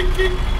kick kick.